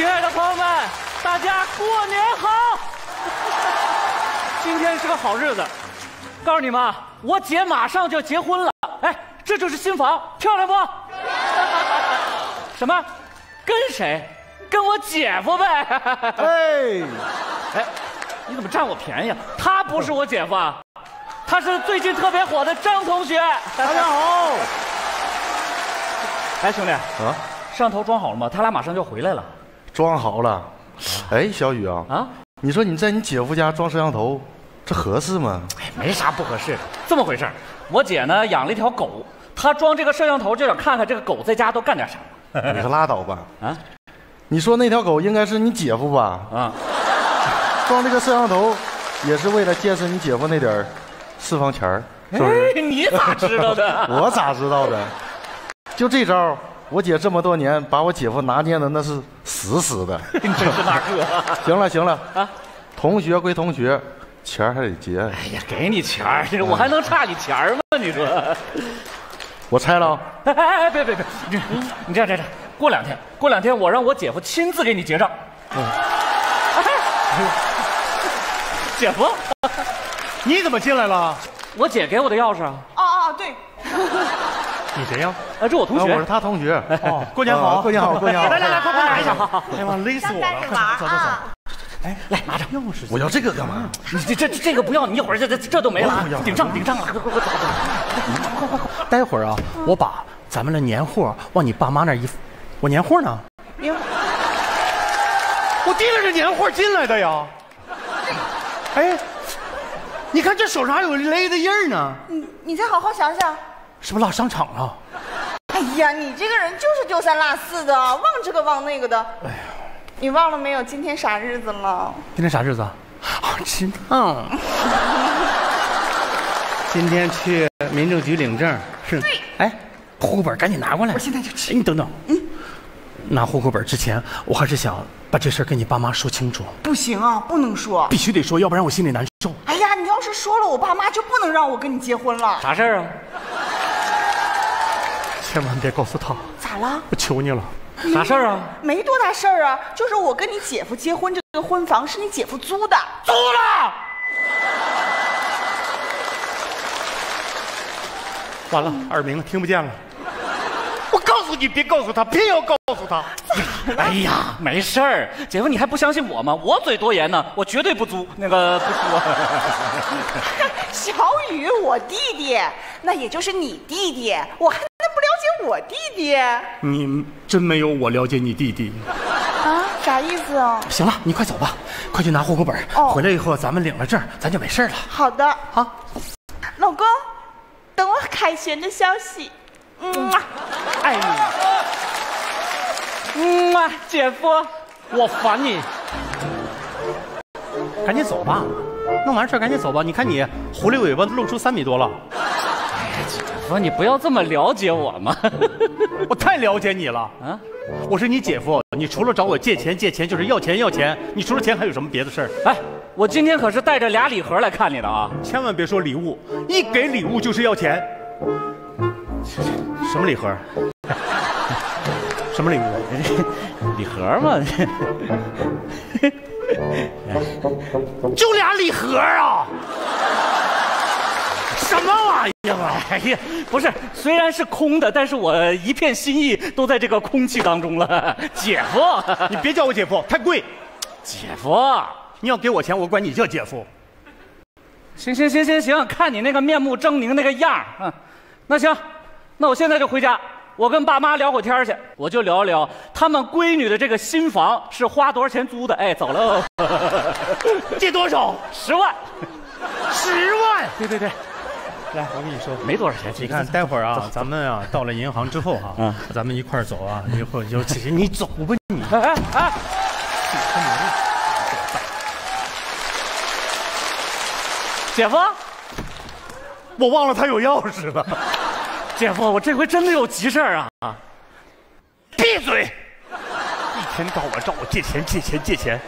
亲爱的朋友们，大家过年好！今天是个好日子，告诉你们啊，我姐马上就结婚了。哎，这就是新房，漂亮不？什么？跟谁？跟我姐夫呗。哎，哎，你怎么占我便宜啊？他不是我姐夫啊，他是最近特别火的张同学。大家好。哎，兄弟，啊，摄像头装好了吗？他俩马上就回来了。装好了。哎，小雨啊，啊？你说你在你姐夫家装摄像头，这合适吗？哎，没啥不合适的。这么回事儿我姐呢养了一条狗，她装这个摄像头就想看看这个狗在家都干点啥。你可拉倒吧。啊你说那条狗应该是你姐夫吧？啊！装这个摄像头也是为了见识你姐夫那点儿私房钱儿，是不是？哎，你咋知道的？我咋知道的？就这招，我姐这么多年把我姐夫拿捏的那是死死的。你真是大哥。行了行了，啊同学归同学，钱儿还得结。哎呀，给你钱儿，我还能差你钱儿吗？你说？我猜了啊，哎哎哎，别别别，你你这样这样，过两天，过两天我让我姐夫亲自给你结账。哎姐夫，你怎么进来了？我姐给我的钥匙啊，哦哦，对，你谁呀？啊，这我同学啊我是。他同学。哦，过年好，啊过年好，过年好。来来来，快快拿一下。好好好，哎呀妈，勒死我了！走走走。哎！来拿着。钥匙我要这个干嘛？你这这这个不要，你一会儿这这这都没了啊不要，顶账顶账啊！快快快走走。待会儿啊，我把咱们的年货往你爸妈那儿一，我年货呢？明我提着这年货进来的呀。哎，你看这手上还有勒的印儿呢，你你再好好想想。是不是落商场了？哎呀，你这个人就是丢三落四的，忘这个忘那个的。哎呀，你忘了没有？今天啥日子了？今天啥日子啊？啊，知道。今天去民政局领证是。对哎，户口本赶紧拿过来。我现在就去哎，你等等。嗯。拿户口本之前，我还是想把这事儿跟你爸妈说清楚，不行啊，不能说。必须得说，要不然我心里难受。哎呀，你要是说了，我爸妈就不能让我跟你结婚了。啥事儿啊？千万别告诉他，咋了？我求你了。啥事儿啊？没多大事儿啊，就是我跟你姐夫结婚，这个婚房是你姐夫租的。租了。完了，耳鸣听不见了。我告诉你，别告诉他，偏要告诉他。哎呀，没事儿，姐夫你还不相信我吗？我嘴多严呢，我绝对不租那个不租。小雨，我弟弟，那也就是你弟弟，我还能不了解我弟弟你真没有我了解你弟弟。啊？啥意思啊？行了，你快走吧，快去拿户口本。哦回来以后咱们领了证，咱就没事了。好的，啊，老公，等我凯旋的消息。嗯，爱你。嗯啊，姐夫，我烦你。赶紧走吧，弄完事儿赶紧走吧。你看你狐狸尾巴露出三米多了，姐夫，你不要这么了解我嘛。我太了解你了。啊，我是你姐夫，你除了找我借钱借钱，就是要钱要钱。你除了钱还有什么别的事儿？哎，我今天可是带着俩礼盒来看你的啊。千万别说礼物，一给礼物就是要钱。什么礼盒？什么礼物？礼盒嘛，就俩礼盒啊！什么玩意儿啊？哎呀，不是，虽然是空的，但是我一片心意都在这个空气当中了。姐夫，你别叫我姐夫，太贵。姐夫，你要给我钱，我管你叫姐夫。行行行行行，看你那个面目狰狞那个样儿嗯，那行，那我现在就回家，我跟爸妈聊会天儿去，我就聊一聊他们闺女的这个新房是花多少钱租的。哎，走喽，借多少？十万。十万。对对对，来，我跟你说，没多少钱，你看，待会儿啊，咱们啊到了银行之后哈、嗯咱们一块儿走啊，一会儿就姐姐你走吧你。哎哎哎，姐夫，我忘了他有钥匙了。姐夫，我这回真的有急事儿啊！闭嘴！一天到晚找我借钱，借钱，借钱。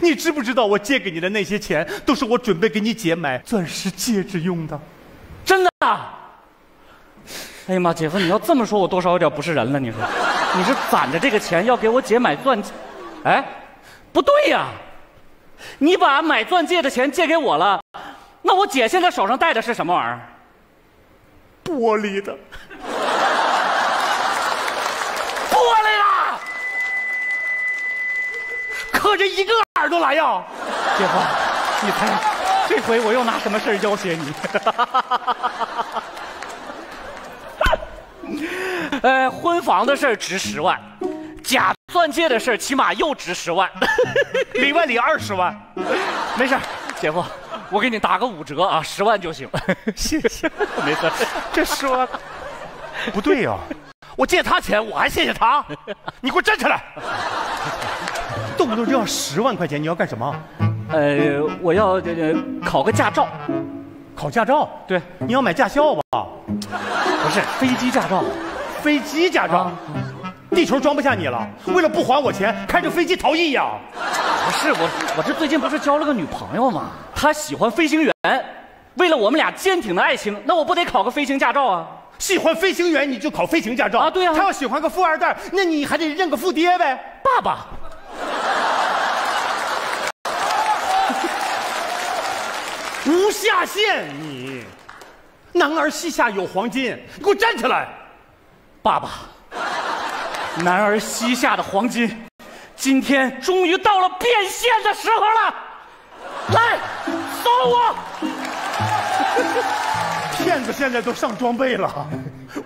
你知不知道我借给你的那些钱，都是我准备给你姐买钻石戒指用的？真的啊？哎呀妈，姐夫，你要这么说，我多少有点不是人了。你说，你是攒着这个钱要给我姐买钻戒哎，不对呀，你把买钻戒的钱借给我了，那我姐现在手上戴的是什么玩意儿？玻璃的，玻璃啦！可这一个耳朵来呀！姐夫，你猜 这回我又拿什么事儿要挟你？呃，婚房的事儿值十万，假钻戒的事儿起码又值十万。里外里二十万，没事儿，姐夫，我给你打个五折啊，十万就行。谢谢。没事儿。这十万，不对呀、我借他钱，我还谢谢他。你给我站起来！动不动就要十万块钱，你要干什么？呃，我要呃考个驾照，考驾照？对，你要买驾校吧？不是飞机驾照。飞机驾照？地球装不下你了，为了不还我钱，开着飞机逃逸呀？不是我，我这最近不是交了个女朋友吗？她喜欢飞行员，为了我们俩坚挺的爱情，那我不得考个飞行驾照啊？喜欢飞行员你就考飞行驾照啊对啊他要喜欢个富二代，那你还得认个富爹呗。爸爸，无下限，你男儿膝下有黄金，你给我站起来！爸爸，男儿膝下的黄金，今天终于到了变现的时候了。来，扫我！骗子现在都上装备了，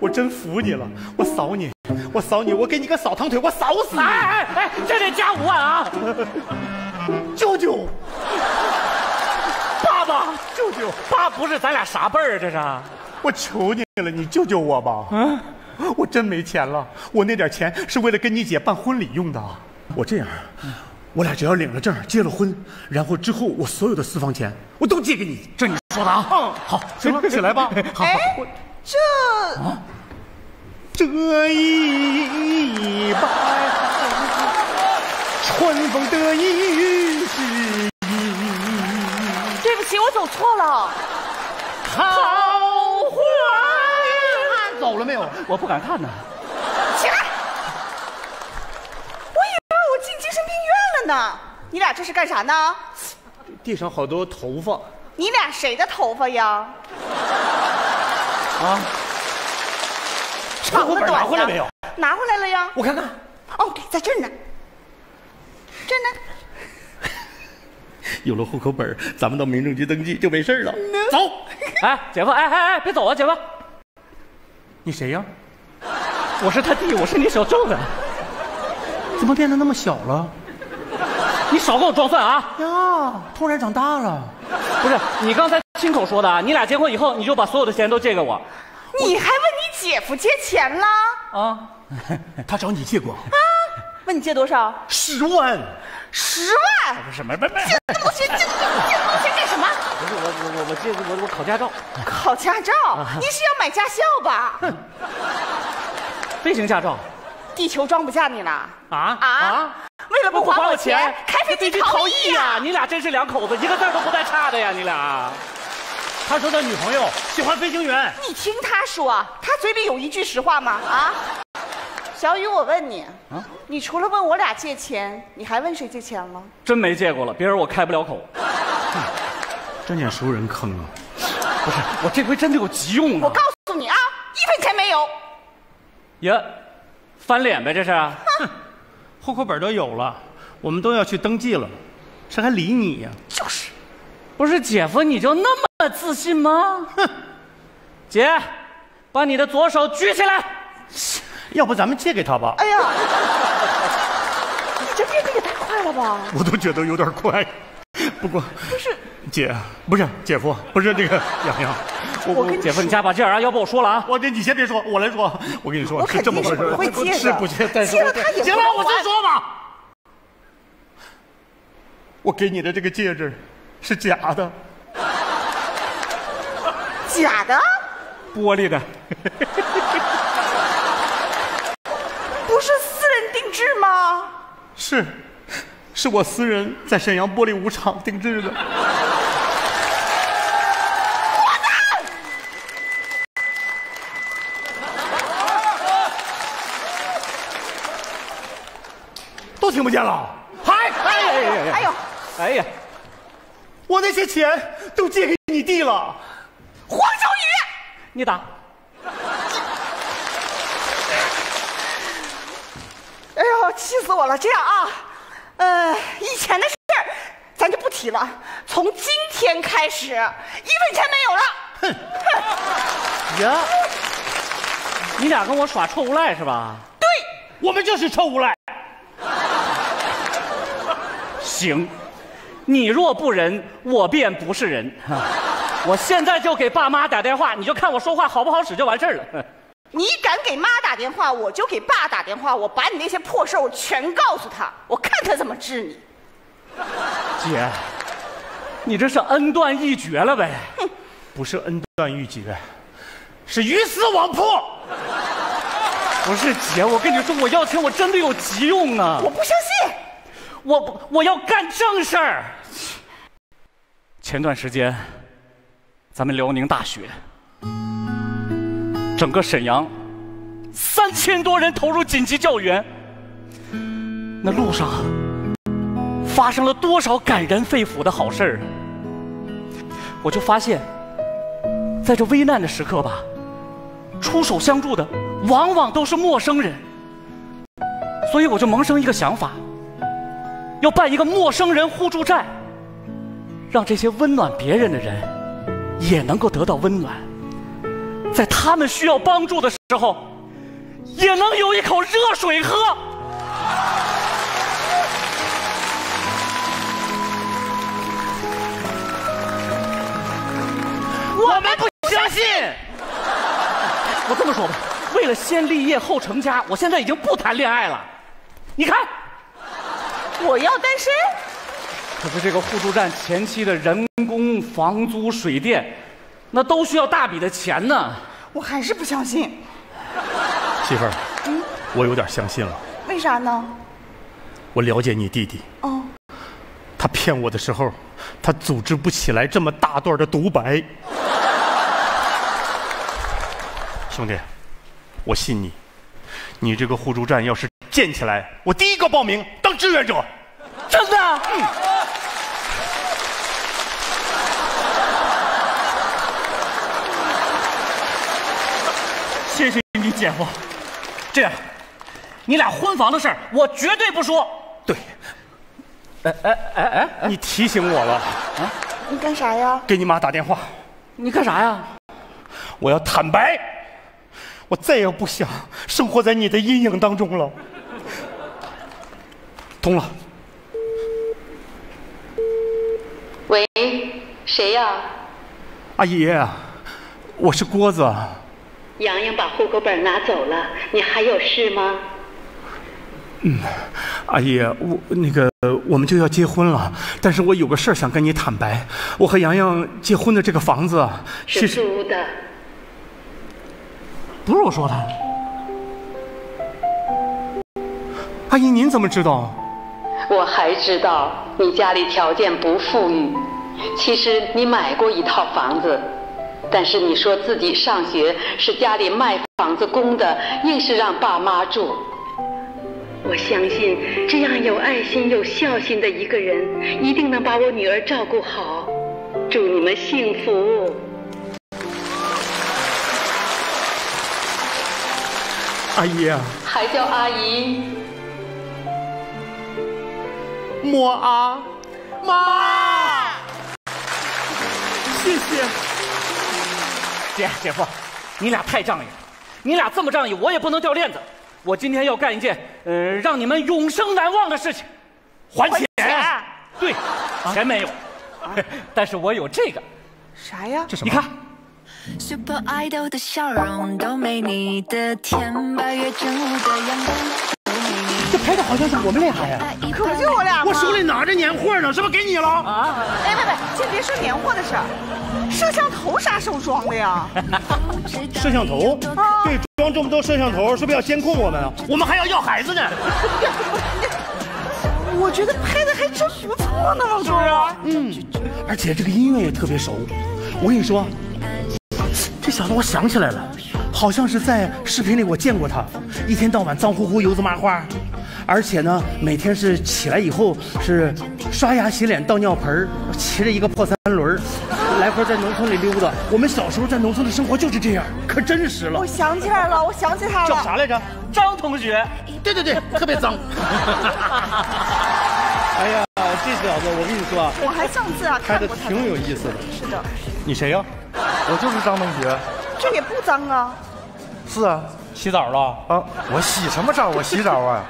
我真服你了！我扫你，我扫你，我给你个扫堂腿，我扫死你！哎哎哎，这得加五万啊！舅舅，爸爸，舅舅，爸不是咱俩啥辈儿啊？这是？我求你了，你救救我吧！嗯，我真没钱了，我那点钱是为了跟你姐办婚礼用的。我这样，我俩只要领了证，结了婚，然后之后我所有的私房钱我都借给你。这你说的啊？嗯，好，行了，起来吧。好，哎我，这这一拜，春风得意起，我走错了。桃花源。走了没有？我不敢看呢。起来！我以为我进精神病院了呢。你俩这是干啥呢？地上好多头发。你俩谁的头发呀？啊，户口本拿回来没有？拿回来了呀。我看看。哦，对，在这儿呢。这儿呢。有了户口本，咱们到民政局登记就没事了。走。哎，姐夫，哎哎哎，别走啊，姐夫，你谁呀？我是他弟，我是你小舅子，怎么变得那么小了？你少跟我装蒜啊！呀，突然长大了。不是，你刚才亲口说的啊，你俩结婚以后，你就把所有的钱都借给我你还问你姐夫借钱了？啊？他找你借过问你借多少？十万。十万。不是，没没没，这么多钱，借那么多钱干什么？不是我我我我借我我考驾照，考驾照？你是要买驾校吧？飞行驾照地球装不下你了啊啊！为了不还我钱，开飞机逃逸呀！你俩真是两口子，一个字都不带差的呀，你俩。他说他女朋友喜欢飞行员。你听他说，他嘴里有一句实话吗？啊！小雨，我问你，你除了问我俩借钱，你还问谁借钱了？真没借过了，别人我开不了口。真捡熟人坑啊！不是，我这回真的有急用啊！我告诉你啊，一分钱没有。呀，翻脸呗，这是？哼户口本都有了，我们都要去登记了，谁还理你呀、就是，不是姐夫，你就那么自信吗？哼，姐，把你的左手举起来。要不咱们借给他吧？哎呀，你 这变得也太快了吧！我都觉得有点快。不过不是，姐，不是姐夫，不是这个 洋洋，我我跟姐夫，你加把劲儿啊！要不我说了啊。我这你先别说，我来说。我跟你说我是这么回事，肯定是不会借是不借，但是借了他也不行了，我能还先说吧。我给你的这个戒指是假的，假的，玻璃的，不是私人定制吗？是，是我私人在沈阳玻璃舞厂定制的。都听不见了。哎呀呀呀！哎呦，哎呀，我那些钱都借给你弟了。黄小雨，你打，哎呦，气死我了！这样啊，呃，以前的事儿咱就不提了，从今天开始，一分钱没有了。哼 呀，你俩跟我耍臭无赖是吧？对，我们就是臭无赖。行，你若不仁，我便不是人。我现在就给爸妈打电话，你就看我说话好不好使就完事儿了。你敢给妈打电话，我就给爸打电话，我把你那些破事儿我全告诉他，我看他怎么治你。姐，你这是恩断义绝了呗？不是恩断义绝，是鱼死网破。不是姐，我跟你说，我要钱我真的有急用啊！我不相信，我我要干正事儿。前段时间，咱们辽宁大雪，整个沈阳三千多人投入紧急救援，那路上发生了多少感人肺腑的好事儿！我就发现，在这危难的时刻吧，出手相助的往往都是陌生人，所以我就萌生一个想法。要办一个陌生人互助站，让这些温暖别人的人也能够得到温暖，在他们需要帮助的时候，也能有一口热水喝。我们不相信。我这么说吧，为了先立业后成家，我现在已经不谈恋爱了。你看。我要单身。可是这个互助站前期的人工、房租、水电，那都需要大笔的钱呢。我还是不相信，媳妇儿，我有点相信了。为啥呢？我了解你弟弟，哦，他骗我的时候，他组织不起来这么大段的独白。兄弟，我信你，你这个互助站要是建起来，我第一个报名当志愿者。真的？嗯。谢谢你姐夫。这样，你俩婚房的事儿，我绝对不说。对，哎哎哎哎，你提醒我了，啊你干啥呀？给你妈打电话，你干啥呀？我要坦白，我再也不想生活在你的阴影当中了。通了。喂，谁呀？阿姨，我是郭子。洋洋把户口本拿走了，你还有事吗？嗯阿姨，我那个我们就要结婚了，但是我有个事儿想跟你坦白，我和洋洋结婚的这个房子是租的。不是我说的。阿姨您怎么知道？我还知道你家里条件不富裕，其实你买过一套房子，但是你说自己上学是家里卖房子供的，硬是让爸妈住。我相信这样有爱心、有孝心的一个人，一定能把我女儿照顾好。祝你们幸福。阿姨啊，还叫阿姨。莫阿妈，谢谢。姐姐夫，你俩太仗义了，你俩这么仗义，我也不能掉链子。我今天要干一件，呃，让你们永生难忘的事情，还钱。对，钱没有，但是我有这个。啥呀？这什么你看，Super Idol 的笑容都没你的甜，八月正午的阳光这拍的好像是我们俩呀。可不就我俩吗？我手里拿着年货呢，是不是给你了？啊哎，别别，先别说年货的事儿，摄像头啥时候装的呀？摄像头啊对，装这么多摄像头，是不是要监控我们啊？我们还要要孩子呢。我觉得拍的还真不错呢，老周啊。嗯，而且这个音乐也特别熟。我跟你说，这小子我想起来了，好像是在视频里我见过他，一天到晚脏乎乎油渍麻花，而且呢，每天是起来以后是刷牙洗脸倒尿盆骑着一个破三轮儿来回在农村里溜达。我们小时候在农村的生活就是这样，可真实了我。想起来了，我想起他了。叫啥来着？张同学，对对对，特别脏。哎呀，这小子，我跟你说啊，我还上次啊拍的。挺有意思的。是的，你谁呀、我就是张同学。这也不脏啊。是啊，洗澡了？啊，我洗什么澡？我洗澡啊。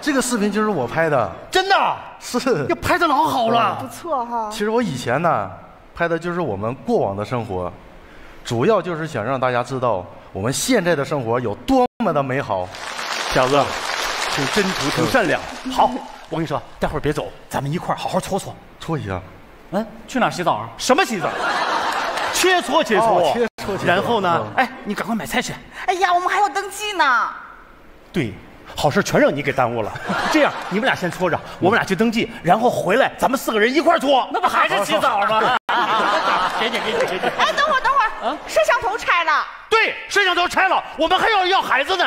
这个视频就是我拍的，真的？是要。拍的老好了。不错哈其。实我以前呢，拍的就是我们过往的生活，主要就是想让大家知道我们现在的生活有多么的美好。小子，挺真诚，挺善良。好，我跟你说，待会儿别走，咱们一块儿好好搓搓。搓一下，嗯，去哪儿洗澡啊？什么洗澡？切磋切磋，哦切磋切磋然后呢嗯？哎，你赶快买菜去。哎呀，我们还要登记呢。对，好事全让你给耽误了。这样，你们俩先搓着，我们俩去登记，然后回来，咱们四个人一块搓。那不还是洗澡吗？给你，给你，给你。哎，等会儿，等会儿，摄像头拆了。对，摄像头拆了，我们还要要孩子呢。